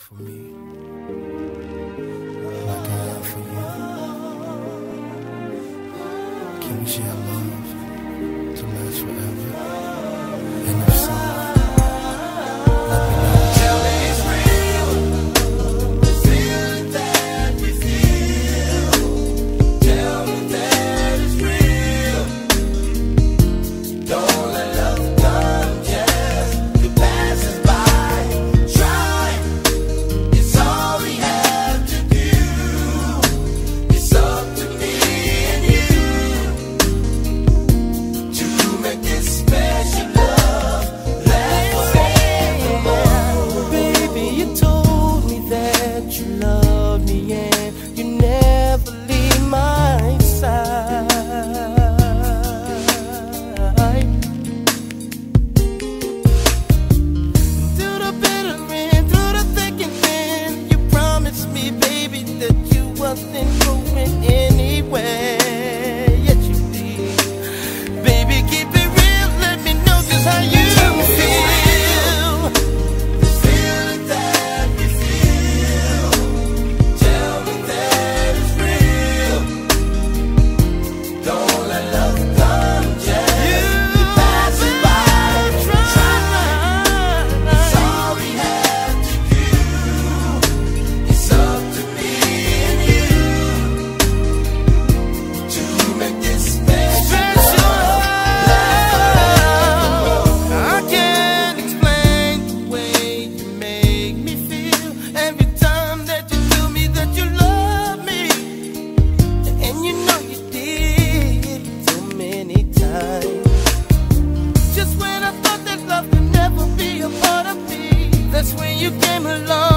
for me, like I am for you. Can we share love to last forever? And if you came along.